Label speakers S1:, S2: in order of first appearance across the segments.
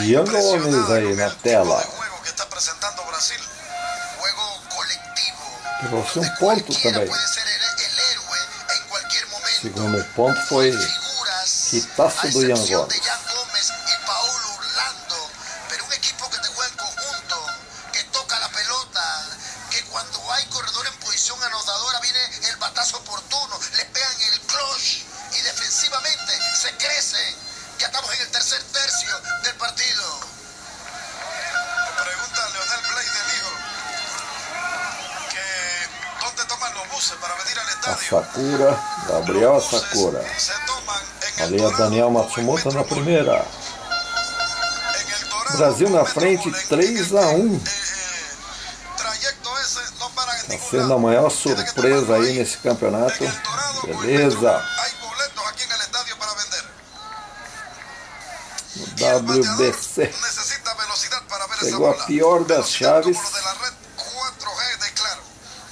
S1: Diego Gomes aí na tipo tela.
S2: Trouxe um ponto também.
S3: Segundo
S2: ponto foi
S3: Quitaço do Ian
S1: a
S2: Sakura, Gabriel Sakura.
S1: Ali é Daniel Matsumoto na primeira. Brasil na frente, 3 a 1 Está sendo a
S2: maior surpresa aí nesse campeonato. Beleza. WBC.
S1: Pegou a pior das chaves.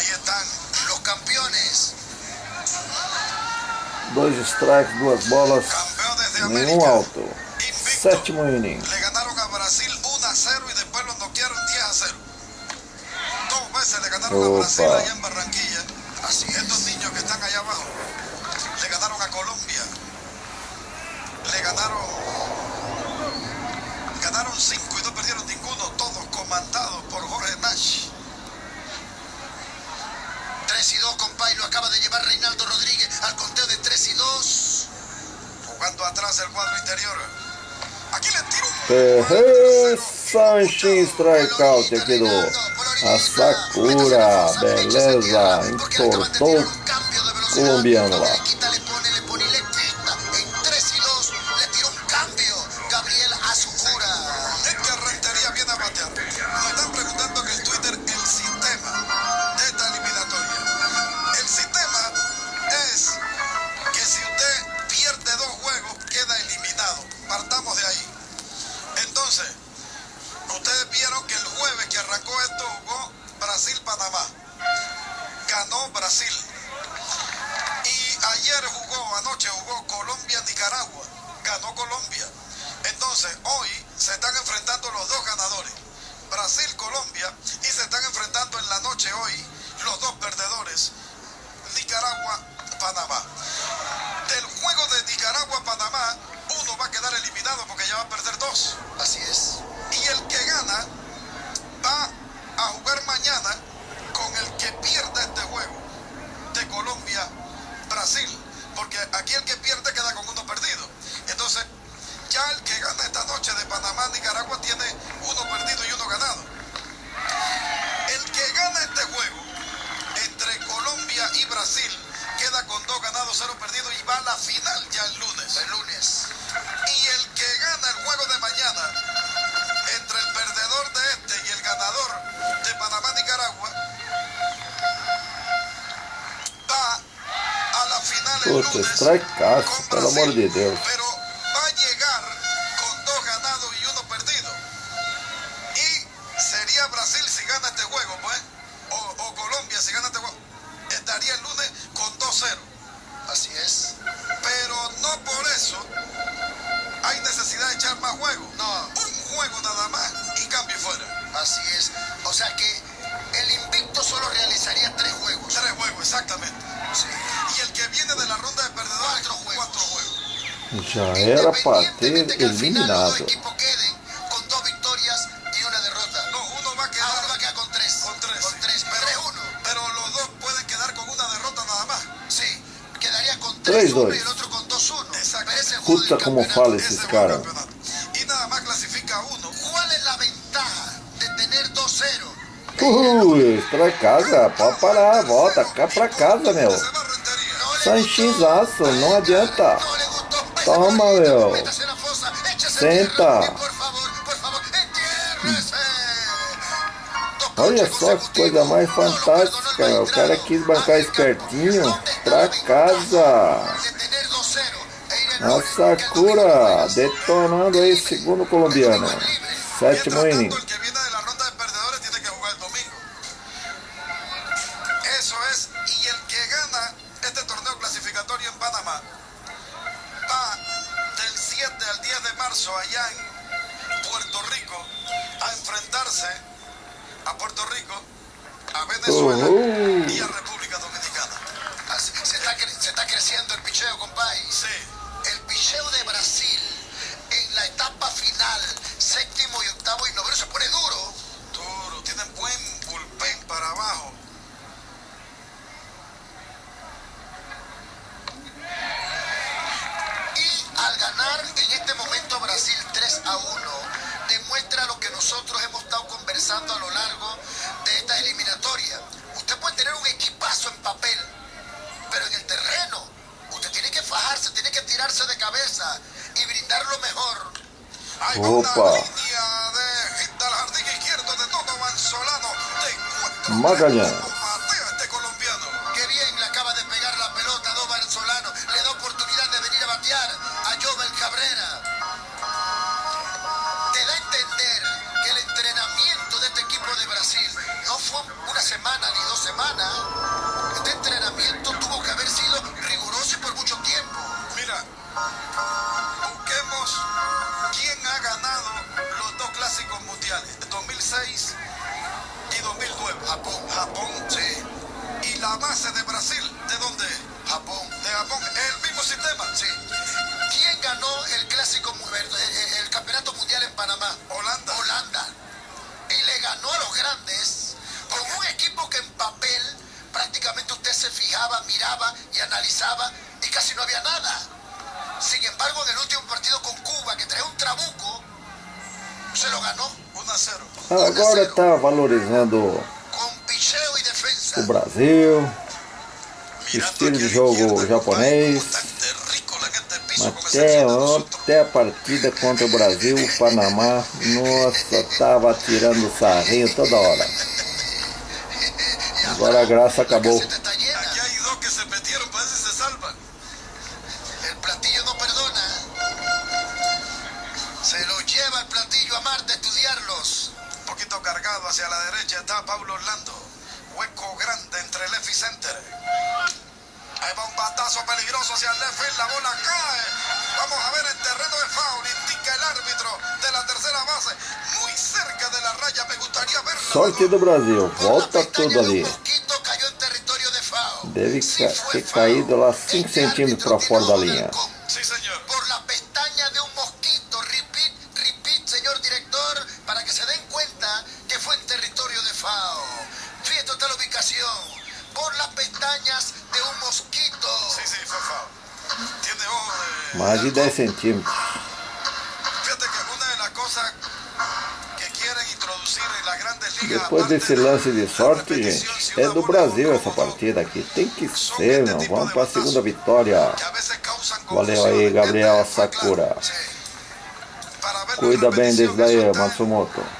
S1: Ahí están
S3: los campeones.
S2: Dois strikes, dos bolas,
S1: un alto. Invicto. Sétimo
S2: inning.
S1: Le ganaron a Brasil 1 a 0 y después los noquearon 10 a 0. Dos veces le ganaron a Brasil allá en Barranquilla.
S3: Así, estos
S1: niños que están allá abajo. Le ganaron a Colombia. Le ganaron. Ganaron 5 y no perdieron ninguno, todos comandados
S3: 2.
S1: Jugando atrás cuadro interior. Aquí le tiro un.
S2: strikeout aqui do
S3: a Sakura, beleza, entortou o colombiano lá.
S1: perdido y va a la final ya el lunes.
S3: El lunes.
S1: Y el que gana el juego de mañana, entre el perdedor de este y el ganador de Panamá-Nicaragua, va a la final el
S2: lunes. por amor de Dios.
S1: Pero exactamente.
S3: Sí.
S1: Y el que viene de la ronda de perdedores, cuatro juegos. Cuatro juegos.
S2: Ya era ser eliminado. Los
S3: equipos quede con dos victorias y una derrota.
S1: No, uno va a quedar, va a
S3: quedar con tres. Con tres. Con tres, pero, tres uno.
S1: pero los dos pueden quedar con una derrota nada más.
S3: Sí, quedaría con tres, y el otro con dos uno. Exacto. como fala ese
S2: cara.
S1: Y nada más clasifica uno.
S3: ¿Cuál es la ventaja de tener dos 0 Uhul,
S2: pra casa, pode parar, volta, cá pra casa, meu.
S3: Sanchizaço, não adianta. Toma, meu. Senta. Olha só que coisa mais fantástica, meu. O cara quis bancar espertinho pra casa. Nossa cura,
S2: detonando aí, segundo colombiano. Sétimo inning.
S1: Puerto Rico, a Venezuela
S2: y a
S1: República Dominicana.
S3: se, está, creciendo el picheo, compadre. Sí. El picheo de Brasil en la etapa final, séptimo y octavo y noveno, se pone duro.
S1: Duro, tienen buen bullpen para abajo.
S3: Y al ganar en este momento Brasil 3 a 1, demuestra lo que nosotros hemos estado conversando a lo largo de esta eliminatoria. Usted puede tener un equipazo en papel, pero en el terreno usted tiene que fajarse, tiene que tirarse de cabeza y brindar lo mejor.
S1: Opa.
S3: semana. Este entrenamiento tuvo que haber sido riguroso y por mucho tiempo.
S1: Mira, busquemos quién ha ganado los dos clásicos mundiales, de 2006 y 2009.
S3: Japón,
S1: Japón,
S3: sí.
S1: Y la base de Brasil, ¿de dónde?
S3: Japón.
S1: De Japón, el mismo sistema,
S3: sí. ¿Quién ganó el clásico, el campeonato mundial en Panamá?
S1: Holanda.
S3: Holanda. Y le ganó a los grandes. miraba, miraba y analizaba y casi no había nada. Sin embargo, en el último partido con Cuba, que trae un trabuco, se lo ganó
S1: 1 a 0.
S2: Agora está valorizando
S3: o
S2: Brasil,
S1: estilo de jogo japonês. Até até
S2: a partida contra o Brasil, o Panamá, nossa, tava tirando sarrinho toda hora.
S3: Agora a graça acabou.
S1: Batazo peligroso hacia el left la bola cae. Vamos a ver el terreno de foul, indica el árbitro de la tercera base, muy cerca de la raya. Me gustaría ver. Sorte do
S2: Brasil, volta tudo ali.
S3: Deve ter caído
S2: lá 5 este centímetros para fora da linha.
S1: Sim, senhor. Más de 10
S2: centímetros.
S1: Depois desse lance
S2: de sorte, gente, é do Brasil essa partida aqui. Tem que ser, não. Vamos para a segunda vitória.
S1: Valeu aí, Gabriel Sakura. Cuida bem desse daí,
S2: Matsumoto.